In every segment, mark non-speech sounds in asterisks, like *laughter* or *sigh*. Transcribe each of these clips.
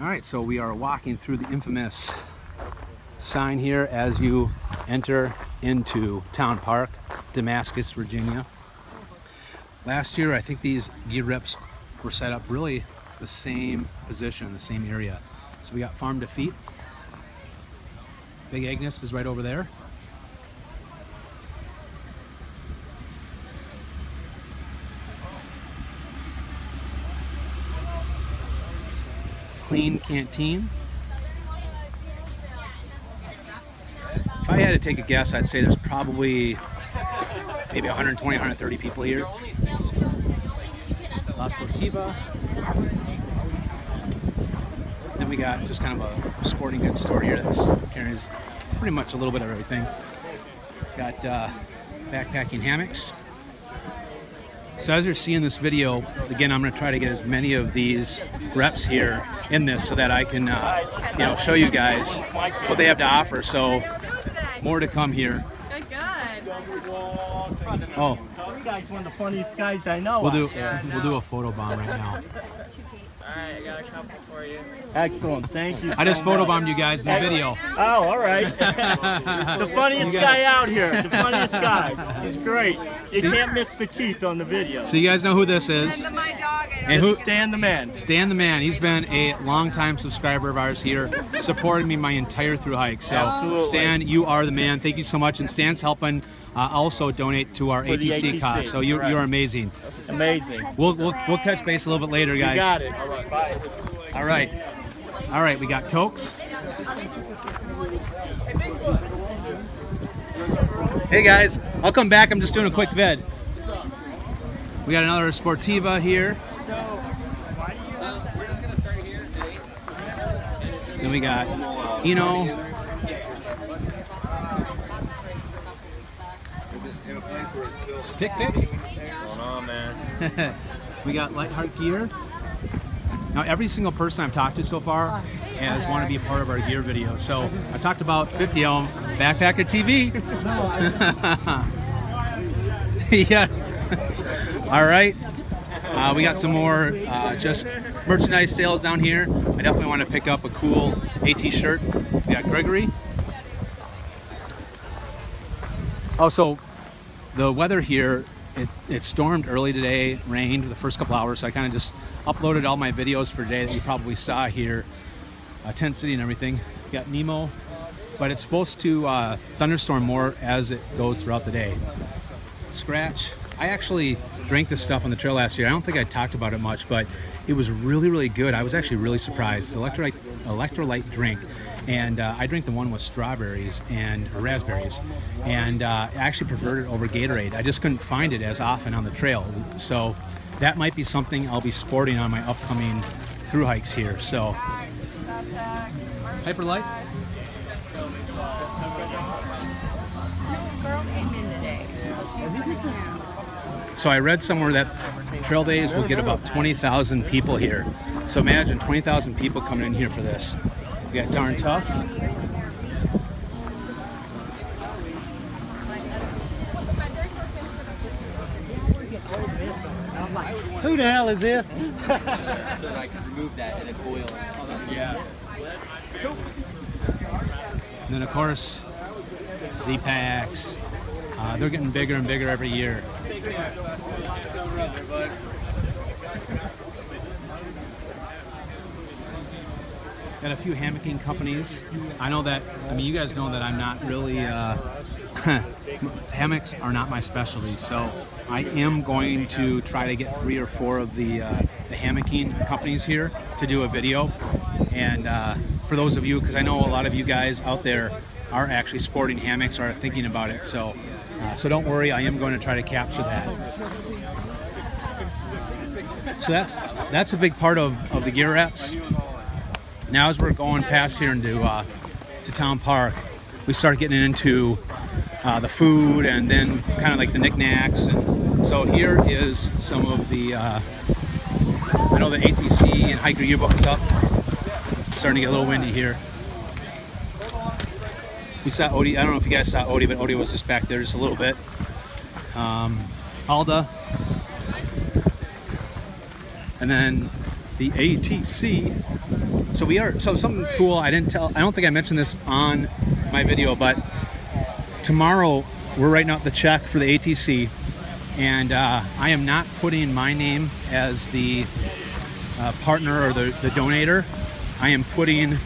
All right, so we are walking through the infamous sign here as you enter into Town Park, Damascus, Virginia. Last year, I think these gear reps were set up really the same position, the same area. So we got Farm to Feet. Big Agnes is right over there. Klean Kanteen. If I had to take a guess, I'd say there's probably maybe 120, 130 people here. La Sportiva. Then we got just kind of a sporting goods store here that carries pretty much a little bit of everything. Got uh, backpacking hammocks. So as you're seeing this video, again, I'm going to try to get as many of these reps here in this so that I can, uh, you know, show you guys what they have to offer. So more to come here. Good, good. Oh, This guy's one of the funniest guys I know. we'll do we'll do a photo bomb right now. Alright, I got a couple for you. Excellent. Thank you. I just much. photobombed you guys in the video. Oh, all right. *laughs* the funniest guy out here. The funniest guy. He's great. You can't miss the teeth on the video. So you guys know who this is. And my dog. And And This who is Stan the man. Stan the man, he's been a longtime subscriber of ours here, supporting me my entire through hike. So Absolutely. Stan, you are the man. Thank you so much. And Stan's helping uh, also donate to our ATC, ATC, cause. So you, correct. you're amazing. Amazing. We'll, we'll, we'll touch base a little bit later, You guys. got it. Bye. All right. All right, we got Toaks. Hey guys, I'll come back. I'm just doing a quick vid. We got another Sportiva here. Then we got Eno. Stick pick. Going on, man? We got Lightheart Gear. Now, every single person I've talked to so far has wanted to be a part of our gear video. So I talked about 50 of them. Backpacker TV. *laughs* *laughs* yeah. All right. Uh, we got some more uh, just merchandise sales down here. I definitely want to pick up a cool AT shirt. We got Gregory. Also, the weather here, it, it stormed early today, rained the first couple hours, so I kind of just uploaded all my videos for today that you probably saw here, uh, Tent City and everything. We got Nemo, but it's supposed to uh, thunderstorm more as it goes throughout the day. Skratch. I actually drank this stuff on the trail last year. I don't think I talked about it much, but it was really, really good. I was actually really surprised. Electrolyte, electrolyte drink, and uh, I drank the one with strawberries and raspberries, and uh, I actually preferred it over Gatorade. I just couldn't find it as often on the trail, so that might be something I'll be sporting on my upcoming through hikes here. So, Hyperlite. girl came in today. So she's So I read somewhere that trail days will get about 20,000 people here. So imagine 20,000 people coming in here for this. We got Darn Tough. Who the hell is this? So that I can remove that and then. Yeah. And then of course, Zpacks. Uh, they're getting bigger and bigger every year. Got a few hammocking companies. I know that, I mean, you guys know that I'm not really, uh, *laughs* hammocks are not my specialty. So I am going to try to get three or four of the, uh, the hammocking companies here to do a video. And uh, for those of you, because I know a lot of you guys out there are actually sporting hammocks or are thinking about it. So, uh, so don't worry, I am going to try to capture that. So that's that's a big part of, of the gear reps. Now as we're going past here into uh, to Town Park, we start getting into uh, the food and then kind of like the knickknacks. And so here is some of the. Uh, I know the ATC and Hiker Yearbook is up. It's starting to get a little windy here. We saw Odie. I don't know if you guys saw Odie, but Odie was just back there just a little bit. Um, ALDHA. And then the ATC. So we are so something cool. I didn't tell. I don't think I mentioned this on my video, but tomorrow we're writing out the check for the ATC, and uh, I am not putting my name as the uh, partner or the, the donator. I am putting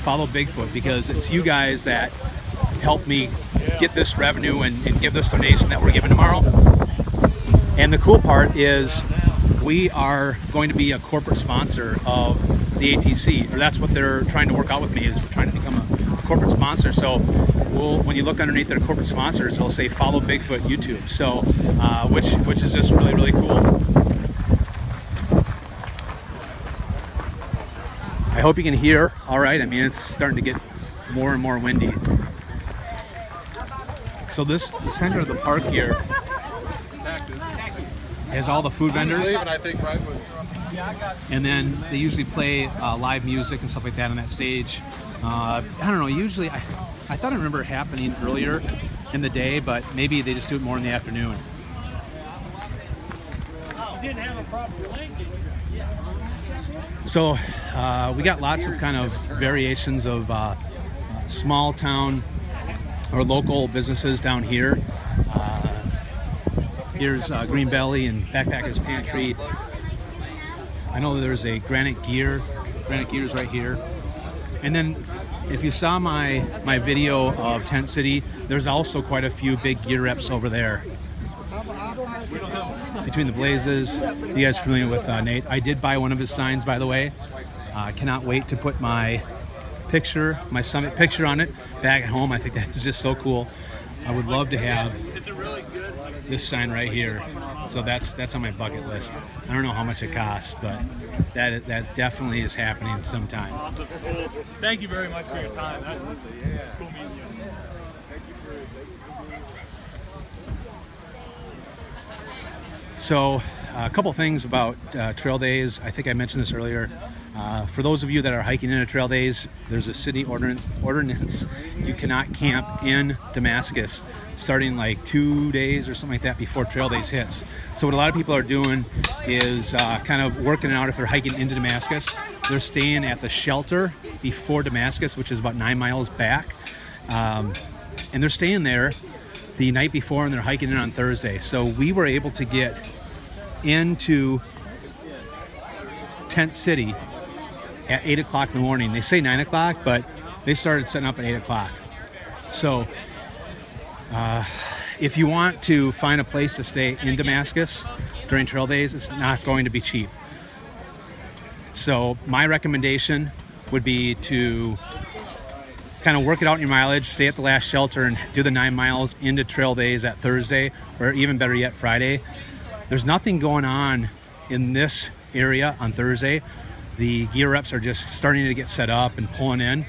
Follow Bigfoot because it's you guys that help me get this revenue and, and give this donation that we're giving tomorrow. And the cool part is we are going to be a corporate sponsor of the ATC, or that's what they're trying to work out with me is we're trying to become a, a corporate sponsor. So we'll, when you look underneath their corporate sponsors, it'll say follow Bigfoot YouTube. So uh, which which is just really really cool. I hope you can hear all right. I mean, it's starting to get more and more windy. So this, the center of the park here has all the food vendors. And then they usually play uh, live music and stuff like that on that stage. Uh, I don't know, usually, I, I thought I remember it happening earlier in the day, but maybe they just do it more in the afternoon. So uh, we got lots of kind of variations of uh, small town or local businesses down here. Uh, here's uh, Green Belly and Backpackers Pantry. I know there's a Granite Gear. Granite Gear's right here. And then if you saw my, my video of Tent City, there's also quite a few big gear reps over there. Between the Blazes, you guys familiar with uh, Nate? I did buy one of his signs, by the way. I uh, cannot wait to put my picture, my summit picture on it back at home. I think *laughs* that is just so cool. I would love to have this sign right here. So that's that's on my bucket list. I don't know how much it costs, but that that definitely is happening sometime. Awesome. Thank you very much for your time. That, cool meeting you. So, a couple things about uh, trail days. I think I mentioned this earlier. Uh, for those of you that are hiking into trail days, there's a city ordinance, ordinance. You cannot camp in Damascus starting like two days or something like that before trail days hits. So what a lot of people are doing is uh, kind of working out if they're hiking into Damascus. They're staying at the shelter before Damascus, which is about nine miles back. Um, and they're staying there the night before and they're hiking in on Thursday. So we were able to get into Tent City at 8 o'clock in the morning. They say 9 o'clock, but they started setting up at 8 o'clock. So uh, if you want to find a place to stay in Damascus during trail days, it's not going to be cheap. So my recommendation would be to kind of work it out in your mileage, stay at the last shelter and do the nine miles into trail days at Thursday, or even better yet, Friday. There's nothing going on in this area on Thursday the gear reps are just starting to get set up and pulling in.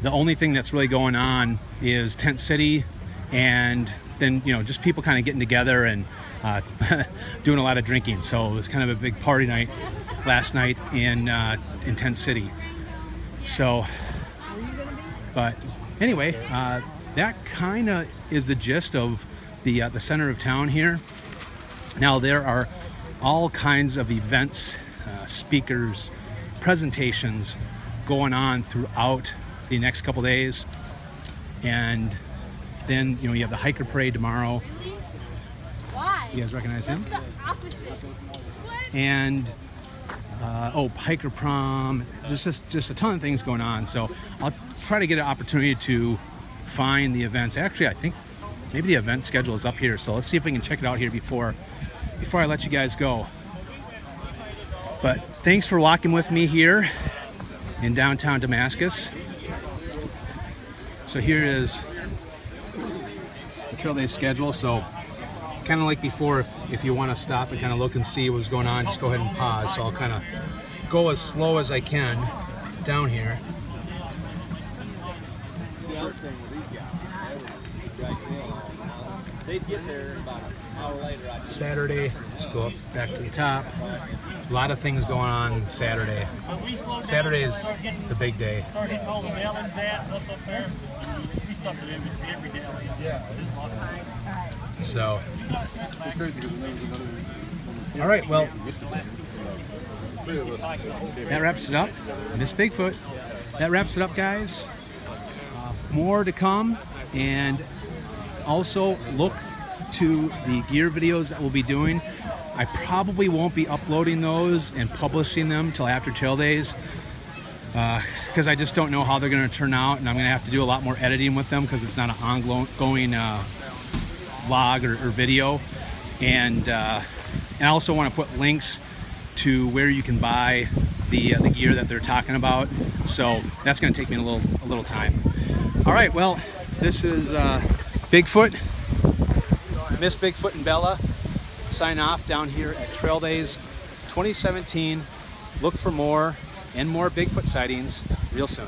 The only thing that's really going on is Tent City and then, you know, just people kind of getting together and uh, *laughs* doing a lot of drinking. So it was kind of a big party night last night in, uh, in Tent City. So, but anyway, uh, that kind of is the gist of the, uh, the center of town here. Now there are all kinds of events, uh, speakers, presentations going on throughout the next couple days. And then, you know, you have the hiker parade tomorrow. Why? You guys recognize him? That's the opposite. What? And uh, oh, hiker prom. There's just just a ton of things going on. So I'll try to get an opportunity to find the events. Actually, I think maybe the event schedule is up here. So let's see if we can check it out here before before I let you guys go. But thanks for walking with me here in downtown Damascus. So here is the trail day schedule. So kind of like before, if, if you want to stop and kind of look and see what's going on, just go ahead and pause. So I'll kind of go as slow as I can down here. They'd get there about an hour later. Saturday, let's go up back to the top. A lot of things going on Saturday. Saturday is the big day. So, all right, well, that wraps it up. Miss Bigfoot. That wraps it up, guys. Uh, more to come, and also look to the gear videos that we'll be doing. I probably won't be uploading those and publishing them till after trail days because I just don't know how they're going to turn out, and I'm going to have to do a lot more editing with them because it's not an ongoing uh, vlog or, or video. And uh, and I also want to put links to where you can buy the uh, the gear that they're talking about. So that's going to take me a little a little time. All right, well, this is uh, Bigfoot, Miss Bigfoot and Bella. Sign off down here at Trail Days 2017. Look for more and more Bigfoot sightings real soon.